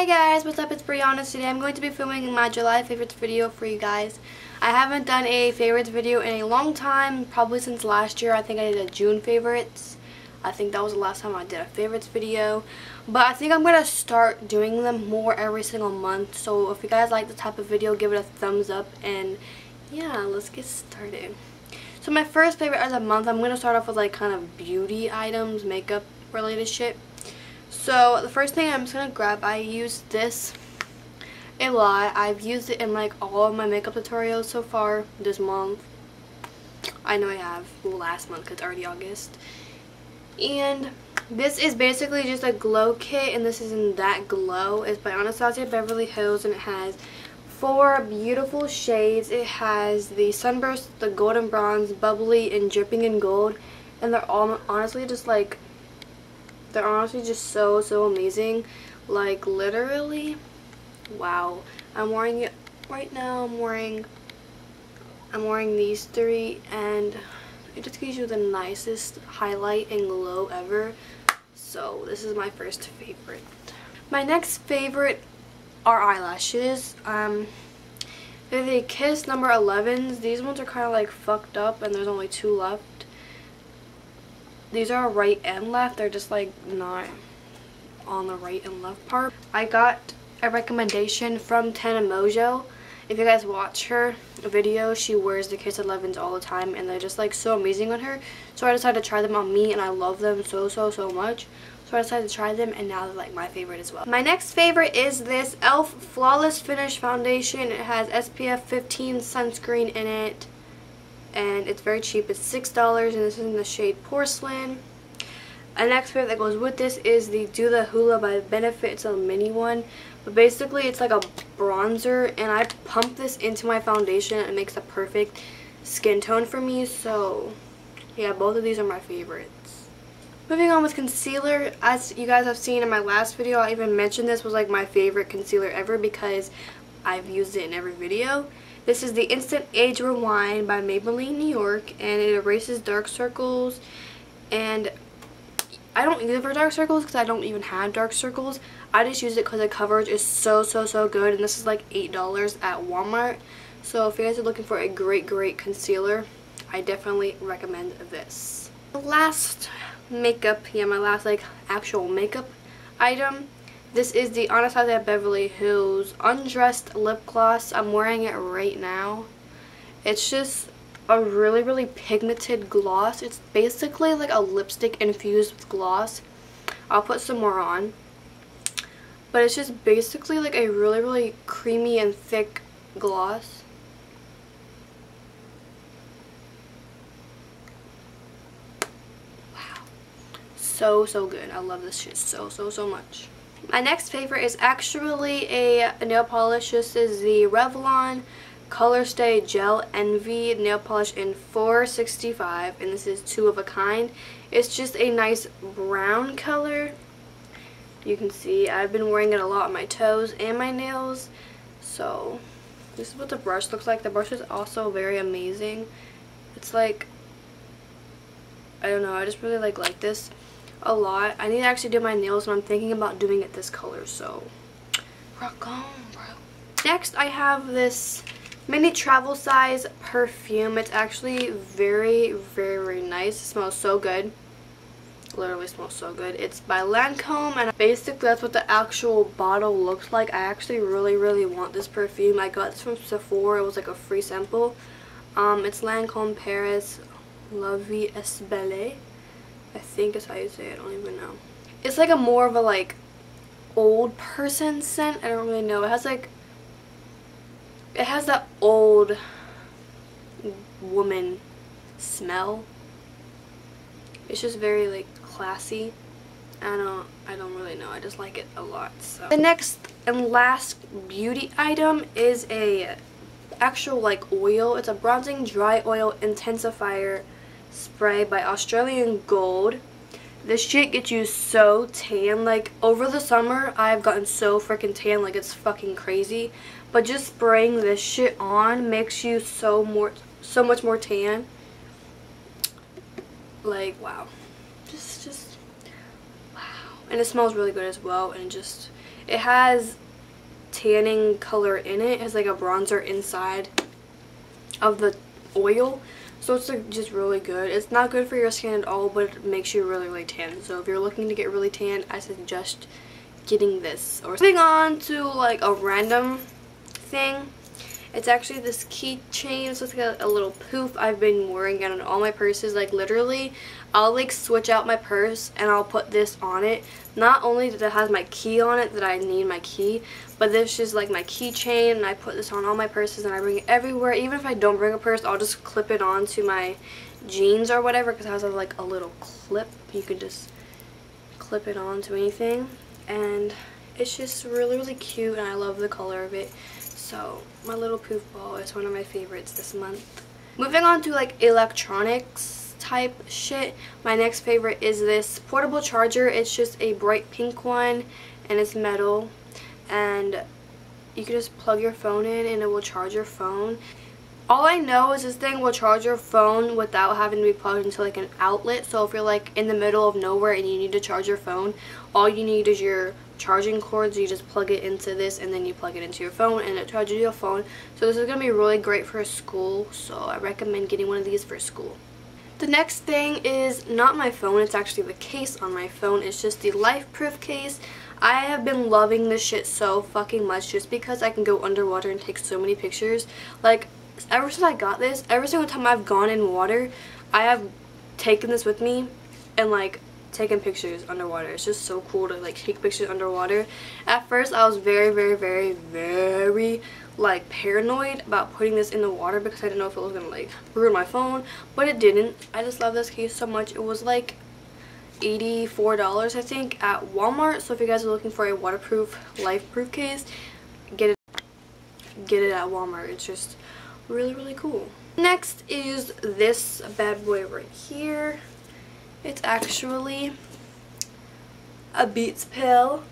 Hi guys, what's up? It's Brianna. Today I'm going to be filming my July favorites video for you guys. I haven't done a favorites video in a long time, probably since last year. I think I did a June favorites. I think that was the last time I did a favorites video. But I think I'm going to start doing them more every single month. So if you guys like the type of video, give it a thumbs up. And yeah, let's get started. So my first favorite of the month, I'm going to start off with like kind of beauty items, makeup related shit. So the first thing I'm just going to grab, I use this a lot. I've used it in like all of my makeup tutorials so far this month. I know I have well, last month because it's already August. And this is basically just a glow kit and this is in That Glow. It's by Anastasia Beverly Hills and it has four beautiful shades. It has the Sunburst, the Golden Bronze, Bubbly, and Dripping in Gold. And they're all honestly just like they're honestly just so, so amazing. Like, literally, wow. I'm wearing it right now. I'm wearing, I'm wearing these three, and it just gives you the nicest highlight and glow ever. So, this is my first favorite. My next favorite are eyelashes. Um, they're the Kiss number 11s. These ones are kind of like fucked up, and there's only two left these are right and left they're just like not on the right and left part i got a recommendation from Tana Mongeau if you guys watch her video she wears the kiss 11s all the time and they're just like so amazing on her so i decided to try them on me and i love them so so so much so I decided to try them and now they're like my favorite as well. My next favorite is this e.l.f. Flawless Finish Foundation. It has SPF 15 sunscreen in it and it's very cheap. It's $6 and this is in the shade Porcelain. A next pair that goes with this is the Dew the Hoola by Benefit. It's a mini one. But basically it's like a bronzer and I pump this into my foundation it makes a perfect skin tone for me. So yeah, both of these are my favorites. Moving on with concealer, as you guys have seen in my last video, I even mentioned this was like my favorite concealer ever because I've used it in every video. This is the Instant Age Rewind by Maybelline New York and it erases dark circles and I don't use it for dark circles because I don't even have dark circles. I just use it because the coverage is so so so good and this is like $8 at Walmart. So if you guys are looking for a great great concealer, I definitely recommend this. The last makeup, yeah my last like actual makeup item this is the Anastasia Beverly Hills Undressed Lip Gloss. I'm wearing it right now. It's just a really, really pigmented gloss. It's basically like a lipstick infused with gloss. I'll put some more on. But it's just basically like a really, really creamy and thick gloss. Wow. So, so good. I love this shit so, so, so much. My next favorite is actually a nail polish. This is the Revlon Colorstay Gel Envy nail polish in 465 and this is two of a kind. It's just a nice brown color. You can see I've been wearing it a lot on my toes and my nails. So this is what the brush looks like. The brush is also very amazing. It's like, I don't know, I just really like like this a lot. I need to actually do my nails and I'm thinking about doing it this color, so rock on, bro. Next, I have this mini travel size perfume. It's actually very, very, very nice. It smells so good. Literally smells so good. It's by Lancome and basically that's what the actual bottle looks like. I actually really, really want this perfume. I got this from Sephora. It was like a free sample. Um, it's Lancome Paris La Vie est Belle. I think is how you say it. I don't even know. It's like a more of a like old person scent. I don't really know. It has like it has that old woman smell. It's just very like classy. I don't I don't really know. I just like it a lot. So the next and last beauty item is a actual like oil. It's a bronzing dry oil intensifier spray by Australian Gold. This shit gets you so tan. Like, over the summer, I've gotten so freaking tan. Like, it's fucking crazy. But just spraying this shit on makes you so more, so much more tan. Like, wow. Just, just, wow. And it smells really good as well. And just, It has tanning color in it. It has like a bronzer inside of the oil. So it's like just really good. It's not good for your skin at all, but it makes you really, really tan. So if you're looking to get really tan, I suggest getting this. Or moving on to like a random thing. It's actually this keychain, so it's got a little poof I've been wearing it on all my purses. Like literally, I'll like switch out my purse and I'll put this on it. Not only that it has my key on it that I need my key, but this is like my keychain and I put this on all my purses and I bring it everywhere. Even if I don't bring a purse, I'll just clip it onto my jeans or whatever because it has a, like a little clip. You can just clip it onto anything and it's just really really cute and I love the color of it so my little poof ball is one of my favorites this month. Moving on to like electronics type shit. My next favorite is this portable charger. It's just a bright pink one and it's metal. And you can just plug your phone in and it will charge your phone. All I know is this thing will charge your phone without having to be plugged into like an outlet. So if you're like in the middle of nowhere and you need to charge your phone, all you need is your charging cords you just plug it into this and then you plug it into your phone and it charges your phone so this is going to be really great for school so I recommend getting one of these for school. The next thing is not my phone, it's actually the case on my phone. It's just the LifeProof case. I have been loving this shit so fucking much just because I can go underwater and take so many pictures. Like, ever since I got this, every single time I've gone in water, I have taken this with me and like taking pictures underwater. It's just so cool to like take pictures underwater. At first I was very very very very like paranoid about putting this in the water because I didn't know if it was gonna like ruin my phone but it didn't. I just love this case so much. It was like $84 I think at Walmart so if you guys are looking for a waterproof life proof case get it get it at Walmart. It's just really really cool. Next is this bad boy right here. It's actually a Beats pill.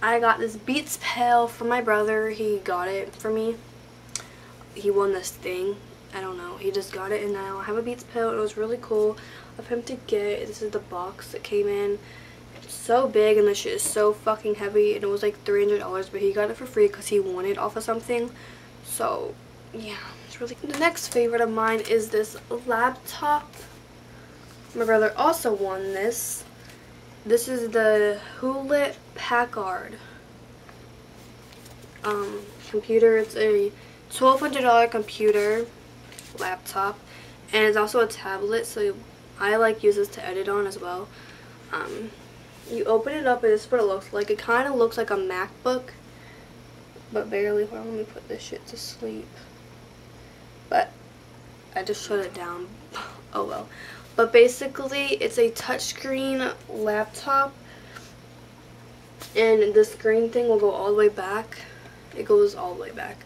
I got this Beats pill from my brother. He got it for me. He won this thing. I don't know. He just got it and now I have a Beats pill. It was really cool of him to get. This is the box that came in. It's so big and this shit is so fucking heavy and it was like $300 but he got it for free because he won it off of something. So yeah, it's really The next favorite of mine is this laptop my brother also won this. This is the Hewlett Packard um, computer. It's a $1,200 computer laptop and it's also a tablet so I like use this to edit on as well. Um, you open it up and this is what it looks like. It kind of looks like a MacBook but barely. Well, let me put this shit to sleep. But I just shut it down. oh well. But basically, it's a touchscreen laptop. And the screen thing will go all the way back. It goes all the way back.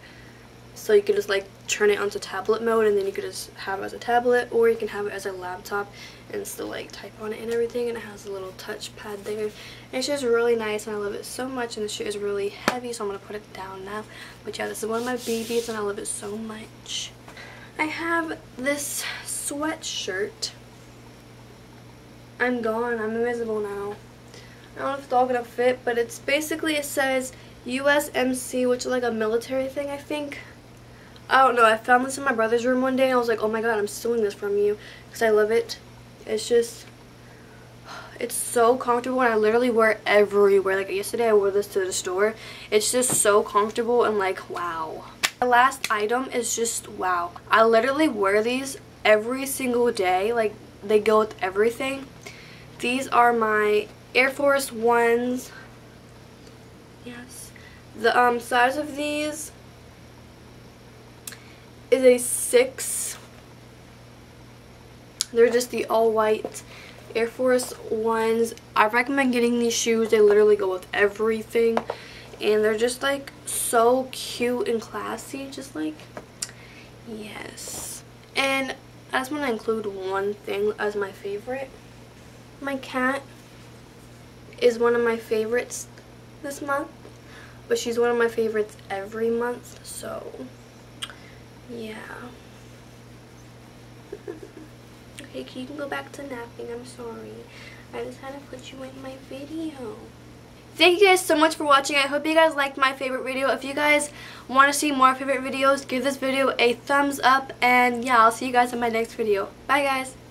So you can just like turn it onto tablet mode and then you can just have it as a tablet or you can have it as a laptop and still like type on it and everything and it has a little touchpad there. And it's just really nice and I love it so much and the shit is really heavy so I'm to put it down now. But yeah, this is one of my babies and I love it so much. I have this sweatshirt I'm gone. I'm invisible now. I don't know if it's all gonna fit, but it's basically, it says USMC, which is like a military thing, I think. I don't know. I found this in my brother's room one day, and I was like, oh my god, I'm stealing this from you, because I love it. It's just, it's so comfortable, and I literally wear it everywhere. Like, yesterday I wore this to the store. It's just so comfortable, and like, wow. The last item is just wow. I literally wear these every single day. Like, they go with everything. These are my Air Force Ones. Yes. The um, size of these is a 6. They're just the all-white Air Force Ones. I recommend getting these shoes. They literally go with everything. And they're just like so cute and classy. Just like, yes. And I just want to include one thing as my favorite. My cat is one of my favorites this month, but she's one of my favorites every month, so yeah. okay, you can go back to napping, I'm sorry. I just had to put you in my video. thank you guys so much for watching. I hope you guys liked my favorite video. If you guys want to see more favorite videos, give this video a thumbs up. And yeah, I'll see you guys in my next video. Bye guys.